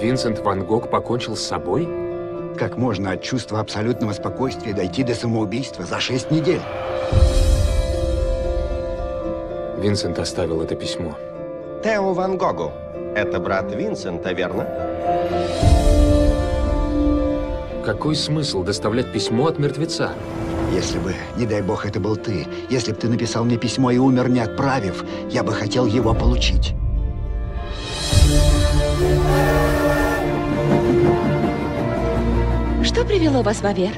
Винсент Ван Гог покончил с собой? Как можно от чувства абсолютного спокойствия дойти до самоубийства за шесть недель? Винсент оставил это письмо. Тео Ван Гогу. Это брат Винсента, верно? Какой смысл доставлять письмо от мертвеца? Если бы, не дай бог, это был ты, если бы ты написал мне письмо и умер, не отправив, я бы хотел его получить. Что привело вас в Авер?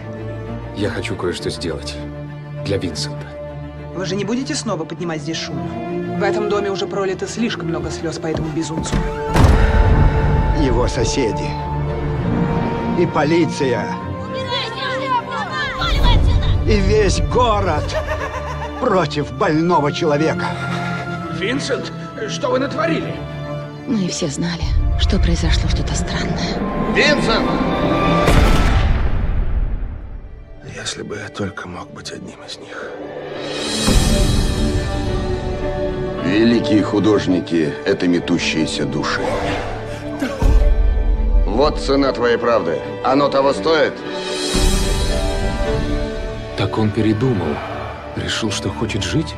Я хочу кое-что сделать. Для Винсента. Вы же не будете снова поднимать здесь шум? В этом доме уже пролито слишком много слез по этому безумцу. Его соседи. И полиция. И весь город против больного человека. Винсент, что вы натворили? Мы все знали, что произошло что-то странное. Винсент! Если бы я только мог быть одним из них. Великие художники — это метущиеся души. Вот цена твоей правды. Оно того стоит? Так он передумал. Решил, что хочет жить?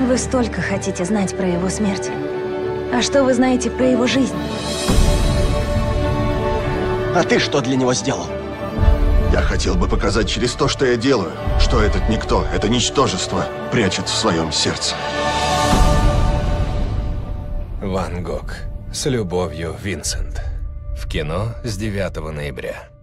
Вы столько хотите знать про его смерть. А что вы знаете про его жизнь? А ты что для него сделал? Я хотел бы показать через то, что я делаю, что этот никто, это ничтожество прячет в своем сердце. Ван Гог. С любовью, Винсент. В кино с 9 ноября.